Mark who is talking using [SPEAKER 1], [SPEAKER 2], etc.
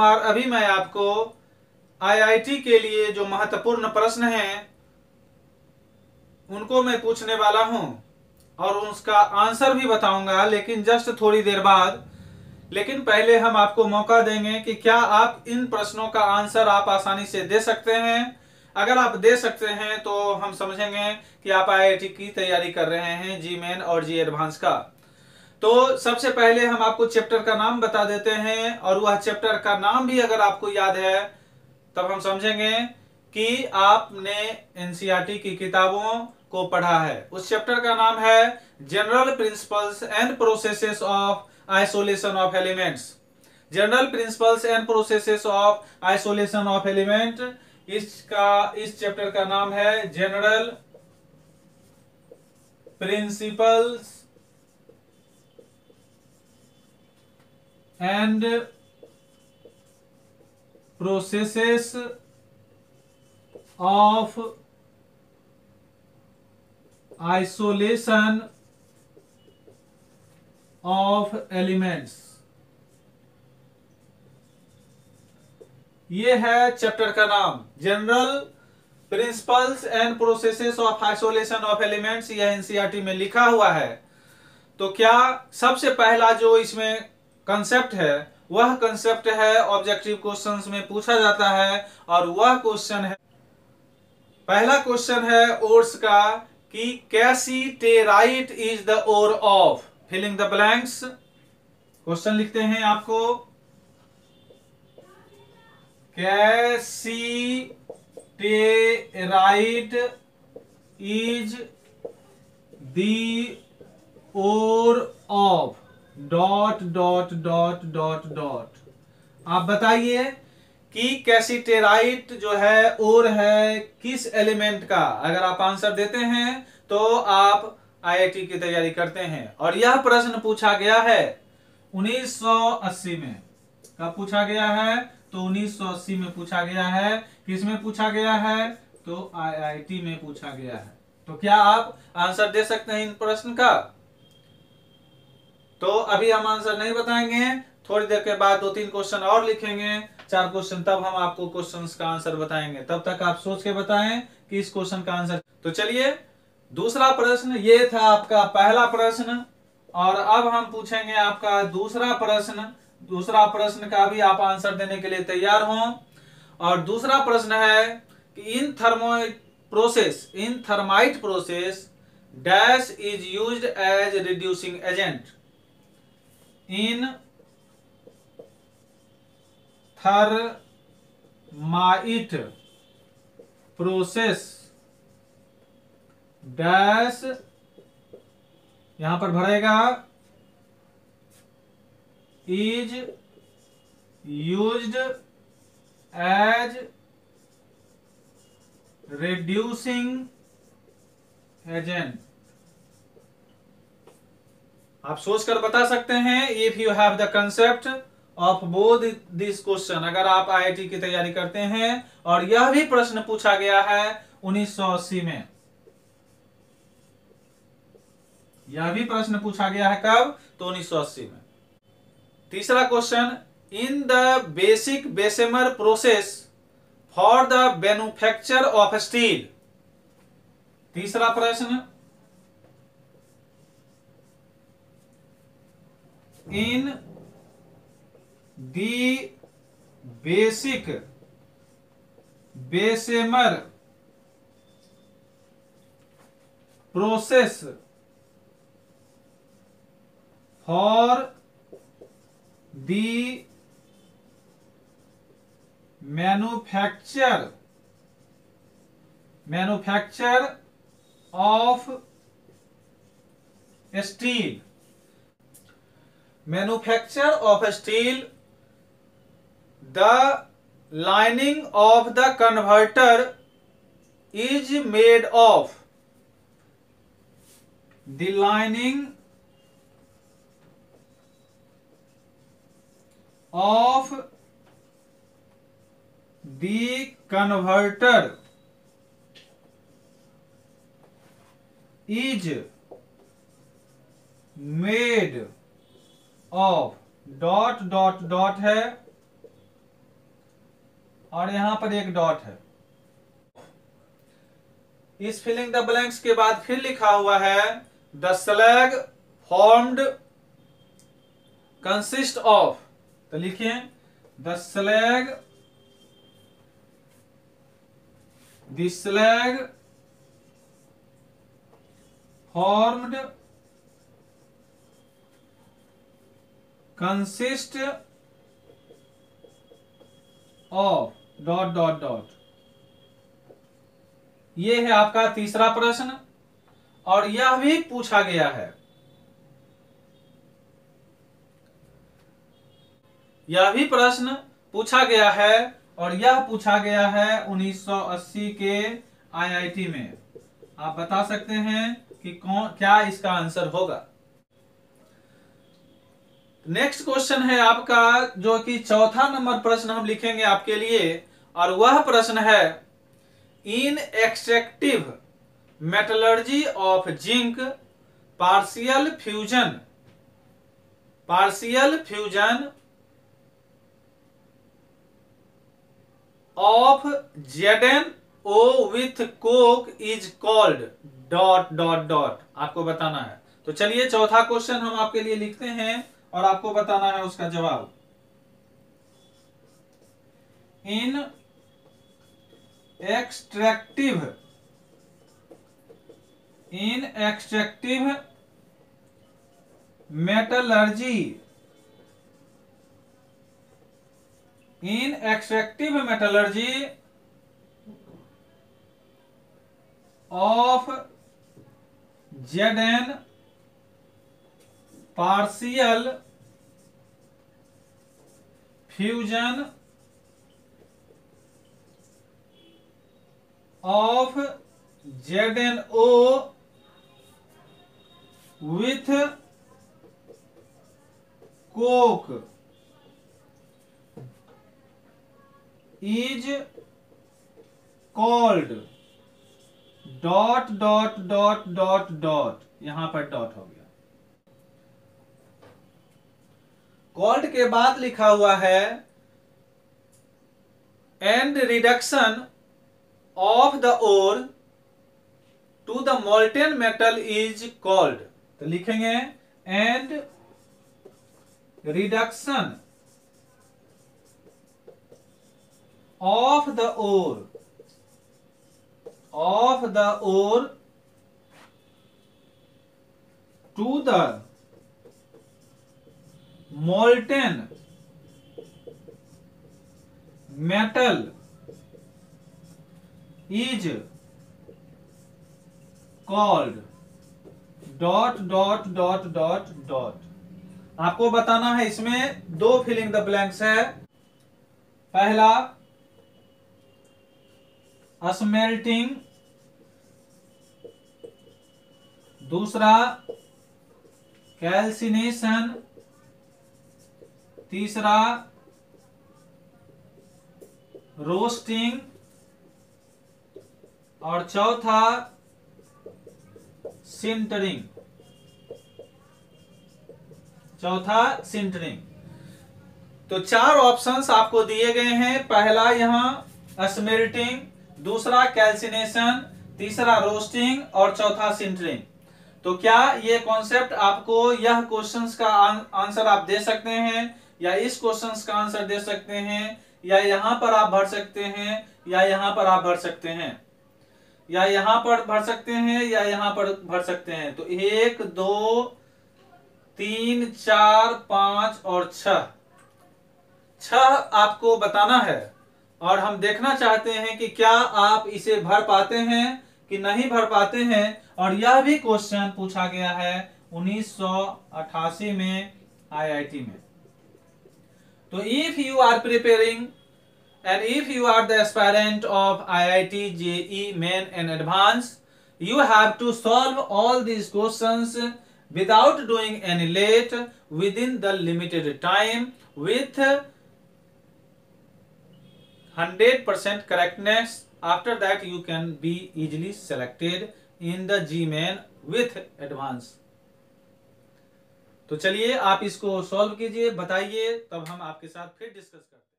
[SPEAKER 1] और अभी मैं आपको आईआईटी के लिए जो महत्वपूर्ण प्रश्न हैं उनको मैं पूछने वाला हूं और उसका आंसर भी बताऊंगा लेकिन जस्ट थोड़ी देर बाद लेकिन पहले हम आपको मौका देंगे कि क्या आप इन प्रश्नों का आंसर आप आसानी से दे सकते हैं अगर आप दे सकते हैं तो हम समझेंगे कि आप आईआईटी की तैयारी कर रहे हैं जी मेन और जी एडवांस का तो सबसे पहले हम आपको चैप्टर का नाम बता देते हैं और वह चैप्टर का नाम भी अगर आपको याद है तब हम समझेंगे कि आपने एनसीईआरटी e की किताबों को पढ़ा है उस चैप्टर का नाम है general principles and processes of isolation of elements general principles and processes of isolation of element इसका इस चैप्टर का नाम है general principles and processes of isolation of elements ये है चैप्टर का नाम general principles and processes of isolation of elements यह एनसीईआरटी e में लिखा हुआ है तो क्या सबसे पहला जो इसमें कंसेप्ट है वह कंसेप्ट है ऑब्जेक्टिव क्वेश्चंस में पूछा जाता है और वह क्वेश्चन है पहला क्वेश्चन है ओर्स का कि cassiterite is the ore of filling the blanks question लिखते हैं आपको cassiterite is the ore of dot dot dot dot dot आप बताइए कि कैसीटेराइट जो है और है किस एलिमेंट का अगर आप आंसर देते हैं तो आप आईआईटी की तैयारी करते हैं और यह प्रश्न पूछा गया है 1980 में कब पूछा गया है तो 1980 में पूछा गया है किस में पूछा गया है तो आईआईटी में पूछा गया है तो क्या आप आंसर दे सकते हैं इन प्रश्न का तो अभी हम आंसर नहीं बताएंगे थोड़ी देर के बाद दो तीन क्वेश्चन और लिखेंगे चार क्वेश्चन तब हम आपको क्वेश्चन का आंसर बताएंगे तब तक आप सोच के बताएं कि इस क्वेश्चन का आंसर तो चलिए दूसरा प्रश्न ये था आपका पहला प्रश्न और अब हम पूछेंगे आपका दूसरा प्रश्न दूसरा प्रश्न का भी आप आंसर देने के लिए तैयार हो और दूसरा प्रश्न है कि in thermo process in thermite process dash is used as reducing agent in thermite process dash यहां पर भरेगा is used as reducing agent आप सोच कर बता सकते हैं if you have the concept of both this question अगर आप आई की तैयारी करते हैं और यह भी प्रश्न पूछा गया है उन्नीस में यह भी प्रश्न पूछा गया है कब तो उन्नीस में तीसरा question in the basic Bessemer process for the manufacture of steel तीसरा प्रश्न in the basic Bessemer process for the manufacture of steel. Manufacture of steel the lining of the converter is made of the lining of the converter is made of dot dot dot है और यहां पर एक dot है इस filling the blanks के बाद फिर लिखा हुआ है the slag formed consist of तो लिखिए the slag the slag formed consist of dot dot dot ये है आपका तीसरा प्रश्न और यह भी पूछा गया है यह भी प्रश्न पूछा गया है और यह पूछा गया है 1980 के आईआईटी में आप बता सकते हैं कि कौन क्या इसका आंसर होगा नेक्स्ट क्वेश्चन है आपका जो कि चौथा नंबर प्रश्न हम लिखेंगे आपके लिए और वह प्रश्न है in extractive metallurgy of zinc partial fusion partial fusion of Z N O with coke is called dot dot dot आपको बताना है तो चलिए चौथा क्वेश्चन हम आपके लिए लिखते हैं और आपको बताना है उसका जवाब in extractive in extractive metallurgy in extractive metallurgy of Z N partial fusion of Z N O with coke is called dot dot dot dot dot यहां पर डॉट होगी कॉल्ड के बाद लिखा हुआ है and reduction of the ore to the molten metal is called तो लिखेंगे and reduction of the ore of the ore to the molten metal is called dot dot dot dot dot आपको बताना है इसमें दो फिलिंग द ब्लैंक्स है पहला smelting दूसरा कैल्सिनेशन तीसरा रोस्टिंग और चौथा सिंटरिंग चौथा सिंटरिंग तो चार ऑप्शंस आपको दिए गए हैं पहला यहां स्मेल्टिंग दूसरा कैल्सिनेशन तीसरा रोस्टिंग और चौथा सिंटरिंग तो क्या ये कॉन्सेप्ट आपको यह क्वेश्चंस का आंसर आप दे सकते हैं या इस क्वेश्चन का आंसर दे सकते हैं या यहां पर आप भर सकते हैं या यहां पर आप भर सकते हैं या यहाँ पर भर सकते हैं या यहाँ पर भर सकते हैं तो एक दो तीन चार पांच और छह छह आपको बताना है और हम देखना चाहते हैं कि क्या आप इसे भर पाते हैं कि नहीं भर पाते हैं और यह भी क्वेश्चन पूछा गया है 1988 में आईआईटी में So if you are preparing and if you are the aspirant of IIT, JEE main and advanced, you have to solve all these questions without doing any late within the limited time with 100% correctness. After that, you can be easily selected in the G main with advanced. तो चलिए आप इसको solve कीजिए बताइए तब हम आपके साथ फिर डिस्कस करते हैं